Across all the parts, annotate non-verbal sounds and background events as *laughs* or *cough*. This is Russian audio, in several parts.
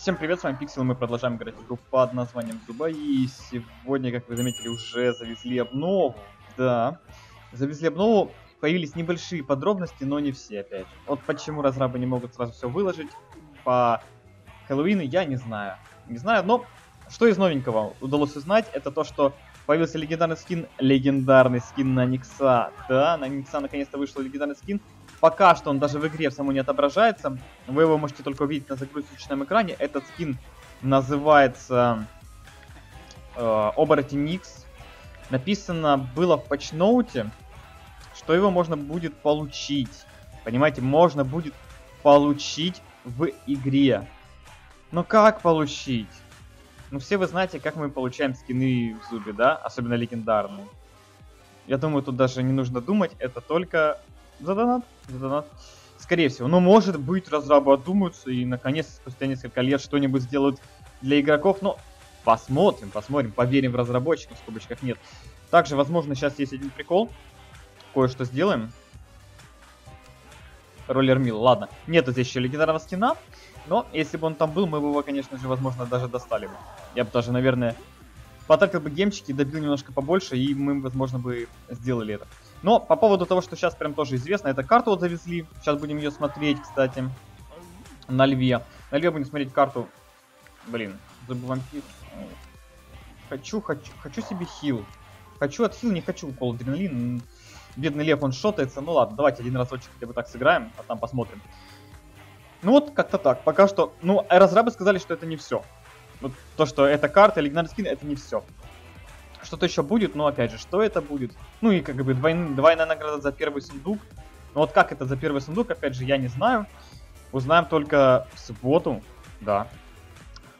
Всем привет, с вами Пиксел, мы продолжаем играть в игру под названием Зуба, и сегодня, как вы заметили, уже завезли обнову, да, завезли обнову, появились небольшие подробности, но не все, опять же. Вот почему разрабы не могут сразу все выложить. По Хэллоуину, я не знаю, не знаю, но что из новенького удалось узнать, это то, что появился легендарный скин, легендарный скин на Никса, да, на Никса наконец-то вышел легендарный скин, Пока что он даже в игре в самой не отображается. Вы его можете только увидеть на загрузочном экране. Этот скин называется э, Оборотень Никс. Написано было в патчноуте, что его можно будет получить. Понимаете, можно будет получить в игре. Но как получить? Ну все вы знаете, как мы получаем скины в Зубе, да? Особенно легендарные. Я думаю, тут даже не нужно думать, это только за донат, за донат. Скорее всего. Но может быть разрабы одумаются и наконец спустя несколько лет что-нибудь сделают для игроков. Но посмотрим, посмотрим, поверим в разработчиков, в скобочках нет. Также, возможно, сейчас есть один прикол. Кое-что сделаем. Роллер Мил, ладно. Нету здесь еще легендарного скина. Но если бы он там был, мы бы его, конечно же, возможно, даже достали бы. Я бы даже, наверное, потратил бы гемчики, добил немножко побольше, и мы, возможно, бы сделали это. Но по поводу того, что сейчас прям тоже известно, это карту вот завезли. Сейчас будем ее смотреть, кстати, на льве. На льве будем смотреть карту. Блин, забыл вампир. Хочу, хочу, хочу себе хил. Хочу от хил, не хочу укол адреналин. Бедный лев, он шотается. Ну ладно, давайте один разочек хотя бы так сыграем, а там посмотрим. Ну вот, как-то так. Пока что... Ну, разрабы сказали, что это не все. Вот то, что эта карта, легендарный скин, это не все. Что-то еще будет, но опять же, что это будет? Ну и как бы двойн, двойная награда за первый сундук. Но вот как это за первый сундук, опять же, я не знаю. Узнаем только в субботу, да.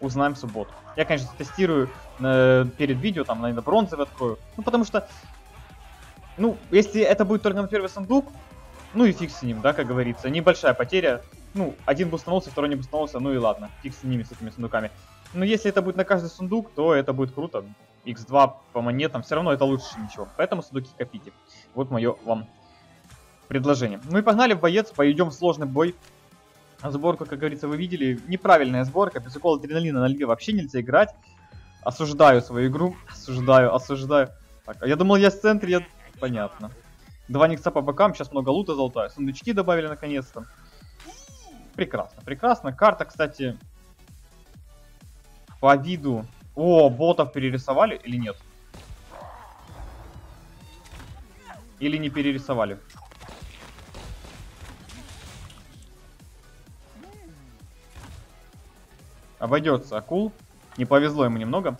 Узнаем в субботу. Я, конечно, тестирую э, перед видео, там, наверное, бронзовый открою. Ну, потому что, ну, если это будет только на первый сундук, ну и фиг с ним, да, как говорится. Небольшая потеря. Ну, один бустанулся, второй не бустанулся, ну и ладно. Фиг с ними, с этими сундуками. Но если это будет на каждый сундук, то это будет круто x2 по монетам, все равно это лучше, чем ничего. Поэтому сундуки копите. Вот мое вам предложение. Ну и погнали в боец, пойдем в сложный бой. Сборку, как говорится, вы видели. Неправильная сборка, без укола адреналина на льве вообще нельзя играть. Осуждаю свою игру, *laughs* осуждаю, осуждаю. Так, а я думал, я в центре, я... понятно. Два никса по бокам, сейчас много лута золотая. Сундучки добавили наконец-то. Прекрасно, прекрасно. Карта, кстати, по виду о, ботов перерисовали или нет? Или не перерисовали? Обойдется акул. Не повезло ему немного.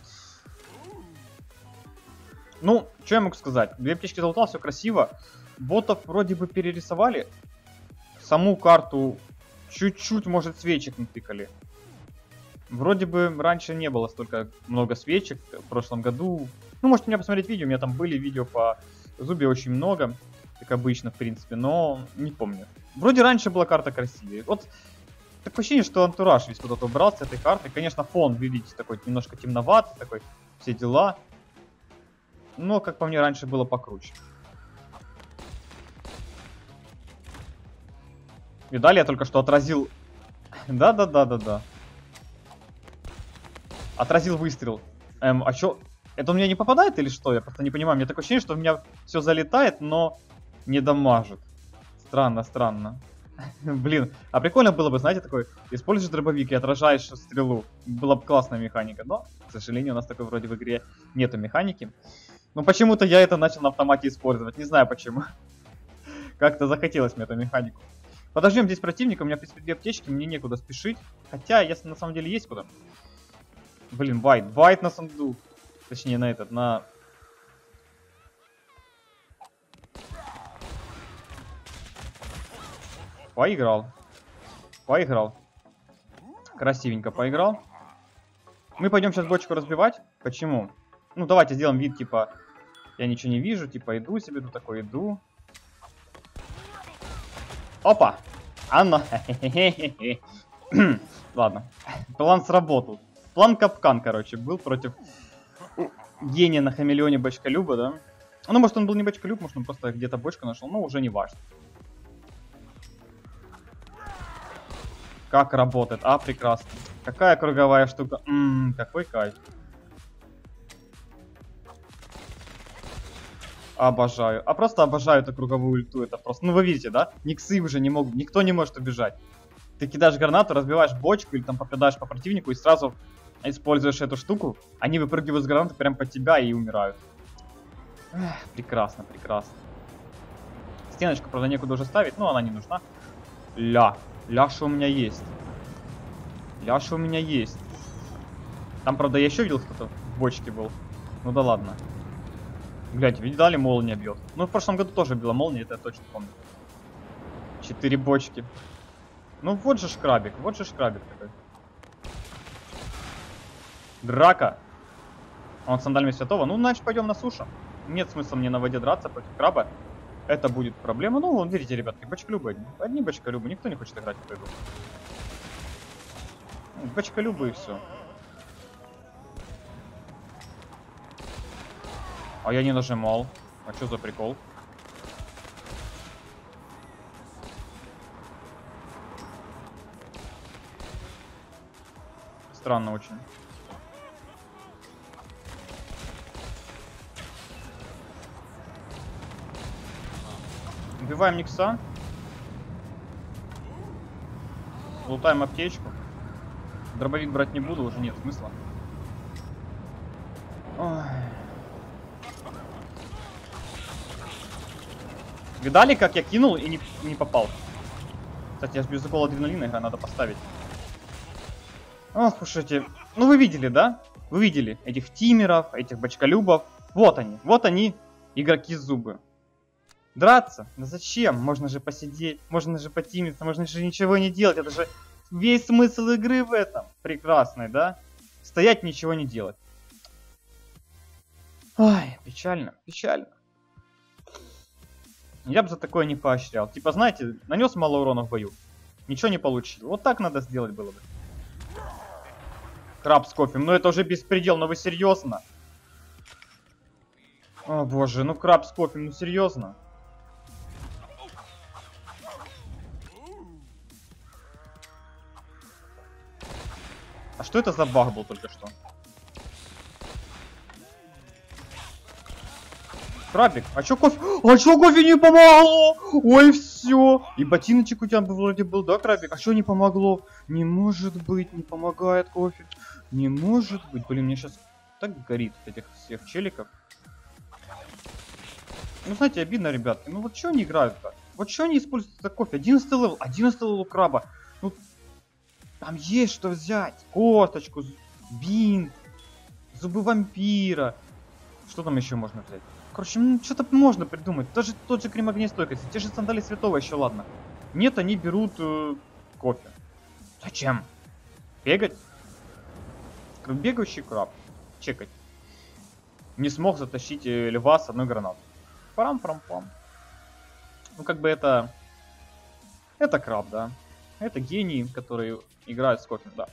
Ну, что я могу сказать? Две птички золота, все красиво. Ботов вроде бы перерисовали. Саму карту чуть-чуть, может, свечек натыкали. Вроде бы раньше не было столько много свечек в прошлом году. Ну, можете меня посмотреть видео, у меня там были видео по Зубе очень много, как обычно, в принципе, но не помню. Вроде раньше была карта красивее. Вот такое ощущение, что антураж весь куда-то убрал с этой карты. Конечно, фон, видите, такой немножко темноватый, такой, все дела. Но, как по мне, раньше было покруче. Видали, я только что отразил... Да-да-да-да-да. Отразил выстрел. Эм, а чё? Это у меня не попадает или что? Я просто не понимаю. Мне такое ощущение, что у меня все залетает, но не дамажит. Странно, странно. *laughs* Блин, а прикольно было бы, знаете, такой, используешь дробовик и отражаешь стрелу. Была бы классная механика, но, к сожалению, у нас такой вроде в игре нету механики. Но почему-то я это начал на автомате использовать, не знаю почему. Как-то захотелось мне эту механику. Подождем здесь противника, у меня, в принципе, две аптечки, мне некуда спешить. Хотя, если на самом деле есть куда. Блин, байт. Байт на сундук. Точнее, на этот, на... Поиграл. Поиграл. Красивенько поиграл. Мы пойдем сейчас бочку разбивать. Почему? Ну, давайте сделаем вид, типа, я ничего не вижу, типа, иду себе, тут такой иду. Опа! Анна! *laughs* Ладно, план сработал. План капкан, короче, был против гения на хамелеоне бочколюба, да? Ну, может, он был не бочколюб, может, он просто где-то бочку нашел, но уже не важно. Как работает? А, прекрасно. Какая круговая штука. Ммм, какой кайф. Обожаю. А просто обожаю эту круговую ульту. Это просто... Ну вы видите, да? Никсы уже не могут... Никто не может убежать. Ты кидаешь гранату, разбиваешь бочку или там попадаешь по противнику и сразу используешь эту штуку. Они выпрыгивают с гранаты прям под тебя и умирают. Эх, прекрасно, прекрасно. Стеночку, правда, некуда уже ставить, но она не нужна. Ля. Ля, что у меня есть. Ля, что у меня есть. Там, правда, я еще видел, кто-то в бочке был. Ну да ладно. Гляньте, видали, молния бьет. Ну, в прошлом году тоже била молния, это я точно помню. Четыре бочки. Ну, вот же шкрабик, вот же шкрабик такой. Драка. Он с сандалями святого. Ну, значит, пойдем на сушу. Нет смысла мне на воде драться против краба. Это будет проблема. Ну, видите, ребятки, бочколюбы одни. Одни бочколюбы. Никто не хочет играть в эту игру. Бочколюбы и все. А я не нажимал. А что за прикол? Странно очень. Убиваем Никса. Лутаем аптечку. Дробовик брать не буду, уже нет смысла. Видали, как я кинул и не, не попал? Кстати, я без укола адреналина игра, надо поставить. Ох уж эти... Ну вы видели, да? Вы видели этих тимеров, этих бочколюбов. Вот они, вот они, игроки зубы. Драться? Да зачем? Можно же посидеть, можно же потимиться, можно же ничего не делать. Это же весь смысл игры в этом. Прекрасный, да? Стоять, ничего не делать. Ай, печально, печально. Я бы за такое не поощрял. Типа, знаете, нанес мало урона в бою. Ничего не получил. Вот так надо сделать было бы. Краб с кофе. Ну это уже беспредел, но вы серьезно? О боже, ну краб с кофе, ну серьезно? А что это за баг был только что? Крабик, а чё кофе? А чё кофе не помогло? Ой, все. И ботиночек у тебя вроде был, да, крабик? А чё не помогло? Не может быть, не помогает кофе. Не может быть. Блин, мне сейчас так горит этих всех челиков. Ну, знаете, обидно, ребятки. Ну, вот что они играют-то? Вот что они используют за кофе? 11 level, 11 level краба. Ну, там есть что взять. Косточку, бинт, зубы вампира. Что там еще можно взять? Короче, ну, что-то можно придумать. Даже тот же крем огнестойкости, те же сандали святого еще ладно. Нет, они берут э, кофе. Зачем? Бегать? Бегающий краб. Чекать. Не смог затащить э, льва с одной гранатой. Парам-парам-пам. Ну, как бы это... Это краб, да. Это гении, которые играют с кофе, да.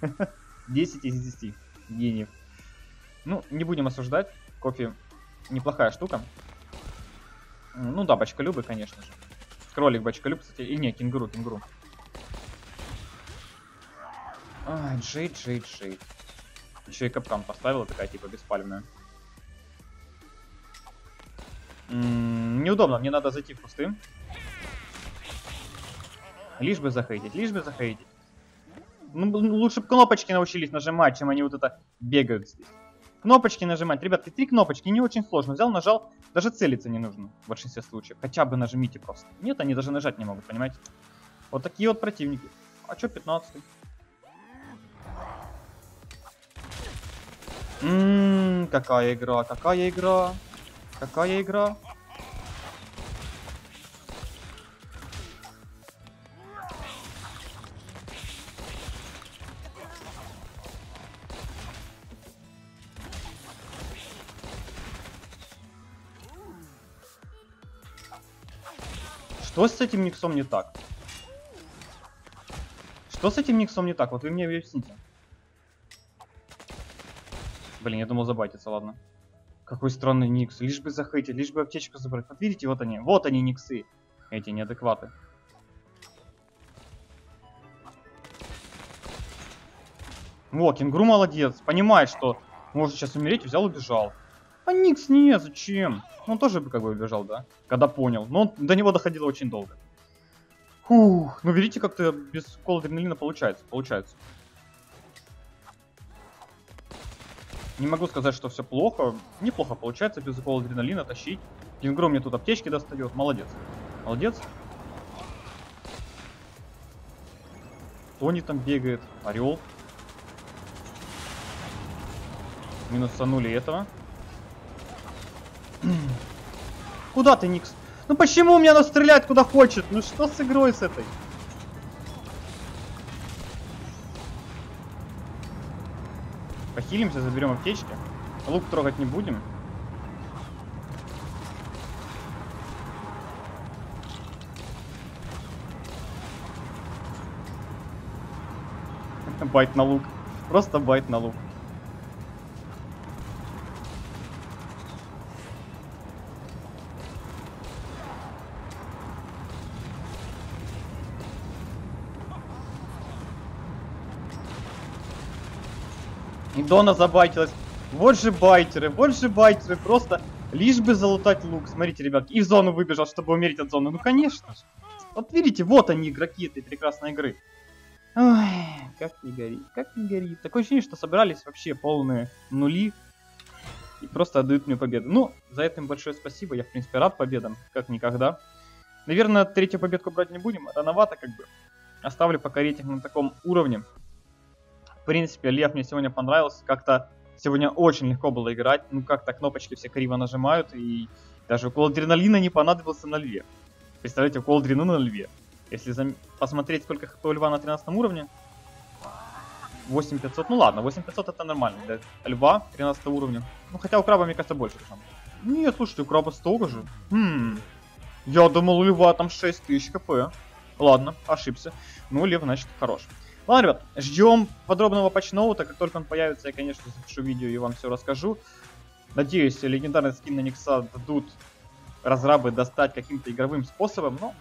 *laughs* 10 из 10 гениев. Ну, не будем осуждать. Кофе неплохая штука. Ну да, бочколюбы, конечно же. Кролик бочколюб, кстати. И не, кенгуру, кенгуру. А, джейд, джейд, джейд. Еще и капкан поставила, такая типа беспалевная. М -м, неудобно, мне надо зайти в кусты. Лишь бы захейтить, лишь бы захейтить. Ну, лучше бы кнопочки научились нажимать, чем они вот это бегают здесь. Кнопочки нажимать. Ребятки, три кнопочки, не очень сложно. Взял, нажал, даже целиться не нужно в большинстве случаев. Хотя бы нажмите просто. Нет, они даже нажать не могут, понимаете? Вот такие вот противники. А чё 15 Ммм, какая игра, какая игра, какая игра. Что с этим Никсом не так? Что с этим Никсом не так? Вот вы мне объясните. Блин, я думал забайтиться, ладно. Какой странный Никс. Лишь бы захейтить, лишь бы аптечку забрать. Вот видите, вот они. Вот они, Никсы. Эти неадекваты. Во, кенгуру молодец. Понимает, что может сейчас умереть, взял убежал. А Никс нет, зачем? Ну, он тоже бы как бы убежал, да? Когда понял. Но он, до него доходило очень долго. Фух, ну видите, как-то без кола адреналина получается. Получается. Не могу сказать, что все плохо. Неплохо получается без укола адреналина тащить. Кенгуру мне тут аптечки достает. Молодец. Молодец. Тони там бегает. Орел. Минусанули этого. Куда ты, Никс? Ну почему у меня она стреляет куда хочет? Ну что с игрой с этой? Похилимся, заберем аптечки. Лук трогать не будем. Байт на лук. Просто байт на лук. Дона забайтилась. Вот же байтеры, вот же байтеры, просто лишь бы залутать лук. Смотрите, ребят, и в зону выбежал, чтобы умереть от зоны. Ну, конечно же. Вот видите, вот они, игроки этой прекрасной игры. Ой, как не горит, как не горит. Такое ощущение, что собирались вообще полные нули. И просто отдают мне победу. Ну, за это им большое спасибо. Я, в принципе, рад победам, как никогда. Наверное, третью победку брать не будем. Рановато, как бы. Оставлю пока рейтинг на таком уровне. Принципе, Лев мне сегодня понравился. Как-то сегодня очень легко было играть. Ну, как-то кнопочки все криво нажимают. И даже укол адреналина не понадобился на Льве. Представляете, укол адреналина на Льве. Если зам... посмотреть, сколько хп у Льва на 13 уровне. 8500. Ну ладно, 8500 это нормально. Для Льва 13 уровня. Ну, хотя у Краба, мне кажется, больше. Там. Нет, слушайте, у Краба столько же. Хм. Я думал, у Льва там 6000 хп. Ладно, ошибся. Ну, Лев, значит, хорош. Ладно, ребят, ждем подробного патчноута. Как только он появится, я, конечно, запишу видео и вам все расскажу. Надеюсь, легендарный скин на Никса дадут разрабы достать каким-то игровым способом, но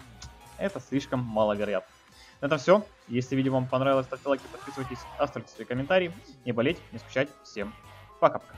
это слишком маловероятно. На этом все. Если видео вам понравилось, ставьте лайки, подписывайтесь, оставьте свои комментарии. Не болеть, не скучать. Всем пока-пока.